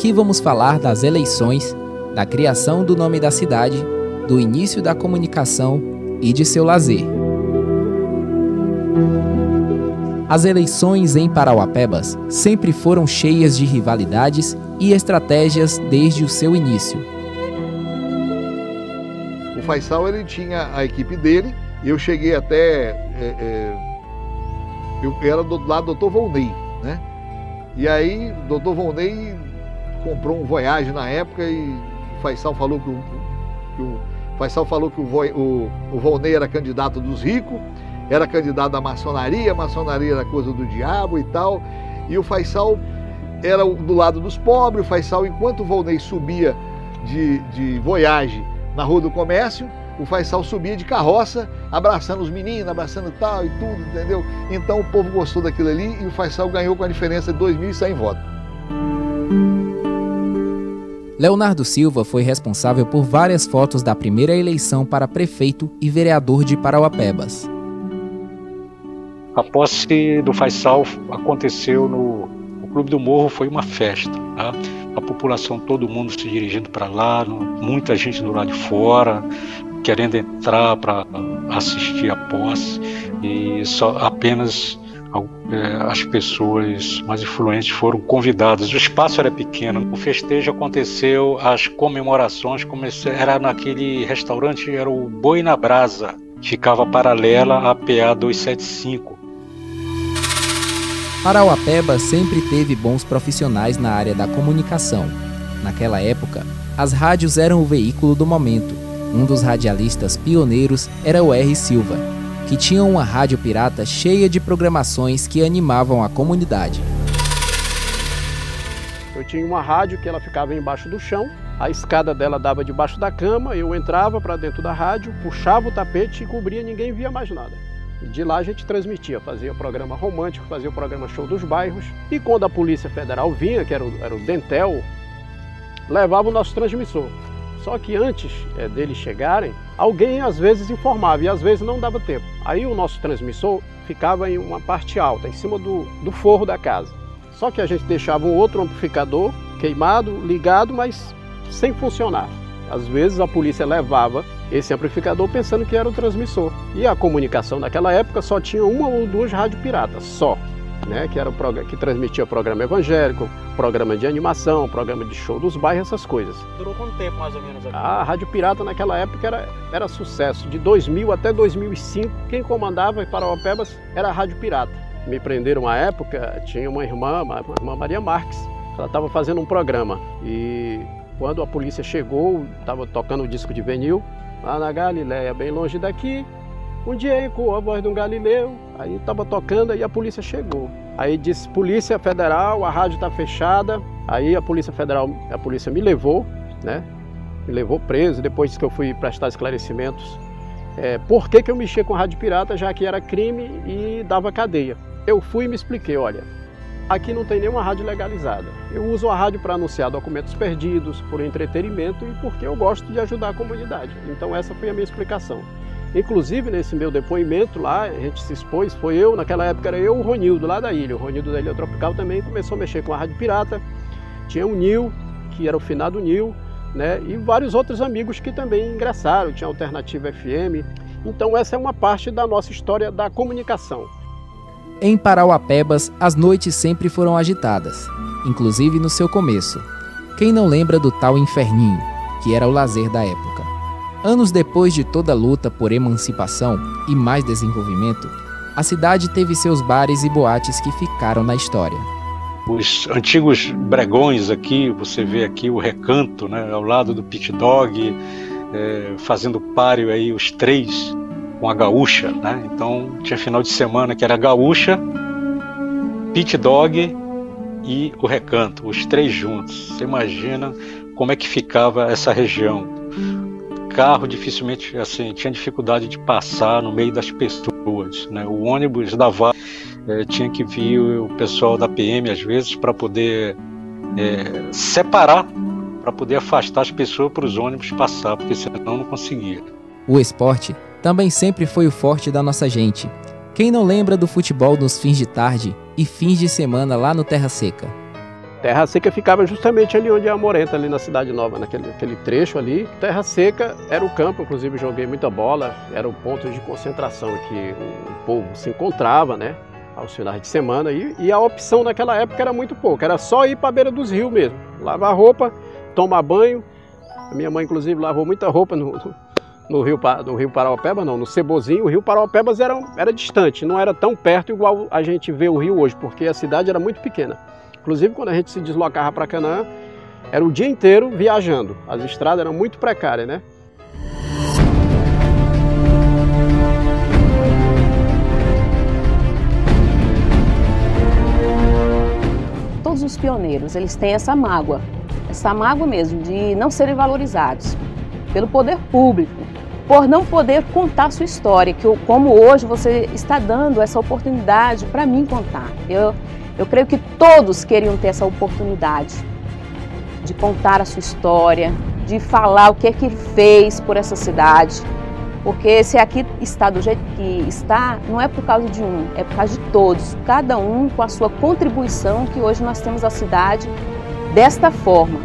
Aqui vamos falar das eleições, da criação do nome da cidade, do início da comunicação e de seu lazer. As eleições em Parauapebas sempre foram cheias de rivalidades e estratégias desde o seu início. O Faisal ele tinha a equipe dele eu cheguei até é, é, eu era do lado do Dr. Volney, né? E aí Dr. Volney comprou um Voyage na época e o Faisal falou que o, que o Faisal falou que o, o, o Volney era candidato dos ricos era candidato à maçonaria, a maçonaria era coisa do diabo e tal. E o Faisal era do lado dos pobres, o Faisal, enquanto o Volney subia de, de voyage na Rua do Comércio, o Faisal subia de carroça, abraçando os meninos, abraçando tal e tudo, entendeu? Então o povo gostou daquilo ali e o Faisal ganhou com a diferença de 2.100 votos. Leonardo Silva foi responsável por várias fotos da primeira eleição para prefeito e vereador de Parauapebas. A posse do Faisal aconteceu no, no Clube do Morro, foi uma festa. Tá? A população, todo mundo se dirigindo para lá, muita gente do lado de fora, querendo entrar para assistir a posse, e só apenas as pessoas mais influentes foram convidadas. O espaço era pequeno. O festejo aconteceu, as comemorações comecei, era naquele restaurante, era o Boi na Brasa, ficava paralela à PA 275. Parauapeba sempre teve bons profissionais na área da comunicação. Naquela época, as rádios eram o veículo do momento. Um dos radialistas pioneiros era o R. Silva, que tinha uma rádio pirata cheia de programações que animavam a comunidade. Eu tinha uma rádio que ela ficava embaixo do chão, a escada dela dava debaixo da cama, eu entrava para dentro da rádio, puxava o tapete e cobria, ninguém via mais nada. De lá a gente transmitia, fazia programa romântico, fazia o programa show dos bairros. E quando a Polícia Federal vinha, que era o, era o Dentel, levava o nosso transmissor. Só que antes é, deles chegarem, alguém às vezes informava e às vezes não dava tempo. Aí o nosso transmissor ficava em uma parte alta, em cima do, do forro da casa. Só que a gente deixava um outro amplificador queimado, ligado, mas sem funcionar. Às vezes a polícia levava esse amplificador pensando que era o transmissor. E a comunicação naquela época só tinha uma ou duas rádios piratas, só. Né, que, era o que transmitia programa evangélico, programa de animação, programa de show dos bairros, essas coisas. Durou quanto tempo mais ou menos? Aqui? A Rádio Pirata naquela época era, era sucesso. De 2000 até 2005, quem comandava para o Pebas era a Rádio Pirata. Me prenderam uma época, tinha uma irmã, uma irmã Maria Marques, ela estava fazendo um programa e quando a polícia chegou, estava tocando o disco de vinil, lá na Galileia, bem longe daqui. Um dia ecoou a voz de um galileu, aí estava tocando e a polícia chegou. Aí disse, Polícia Federal, a rádio está fechada. Aí a Polícia Federal, a polícia me levou, né? Me levou preso, depois que eu fui prestar esclarecimentos. É, por que, que eu mexia com rádio pirata, já que era crime e dava cadeia. Eu fui e me expliquei, olha, aqui não tem nenhuma rádio legalizada. Eu uso a rádio para anunciar documentos perdidos, por entretenimento e porque eu gosto de ajudar a comunidade. Então essa foi a minha explicação. Inclusive nesse meu depoimento lá, a gente se expôs, foi eu, naquela época era eu o Ronildo lá da ilha. O Ronildo da Ilha Tropical também começou a mexer com a rádio pirata. Tinha o Nil, que era o finado Nil, né? E vários outros amigos que também ingressaram, tinha Alternativa FM. Então essa é uma parte da nossa história da comunicação. Em Parauapebas, as noites sempre foram agitadas, inclusive no seu começo. Quem não lembra do tal inferninho, que era o lazer da época? Anos depois de toda a luta por emancipação e mais desenvolvimento, a cidade teve seus bares e boates que ficaram na história. Os antigos bregões aqui, você vê aqui o recanto, né, ao lado do pit dog, é, fazendo páreo aí os três com a gaúcha, né? Então tinha final de semana que era gaúcha, pit dog e o recanto, os três juntos. Você imagina como é que ficava essa região. Carro dificilmente assim tinha dificuldade de passar no meio das pessoas, né? O ônibus da Vale é, tinha que vir o pessoal da PM às vezes para poder é, separar, para poder afastar as pessoas para os ônibus passar, porque senão não conseguia. O esporte também sempre foi o forte da nossa gente. Quem não lembra do futebol nos fins de tarde e fins de semana lá no Terra Seca? Terra Seca ficava justamente ali onde é a Morenta, ali na Cidade Nova, naquele aquele trecho ali. Terra Seca era o campo, inclusive joguei muita bola, era o ponto de concentração que o povo se encontrava, né? Aos finais de semana. E, e a opção naquela época era muito pouco, era só ir para a beira dos rios mesmo. Lavar roupa, tomar banho. A minha mãe, inclusive, lavou muita roupa no, no, no rio, no rio Paraupeba, não, no Cebozinho. O rio Paraupebas era, era distante, não era tão perto igual a gente vê o rio hoje, porque a cidade era muito pequena. Inclusive, quando a gente se deslocava para Canaã, era o dia inteiro viajando. As estradas eram muito precárias, né? Todos os pioneiros, eles têm essa mágoa, essa mágoa mesmo de não serem valorizados pelo poder público, por não poder contar sua história, que eu, como hoje você está dando essa oportunidade para mim contar. Eu, eu creio que todos queriam ter essa oportunidade de contar a sua história, de falar o que é que fez por essa cidade. Porque se aqui está do jeito que está, não é por causa de um, é por causa de todos, cada um com a sua contribuição que hoje nós temos a cidade desta forma,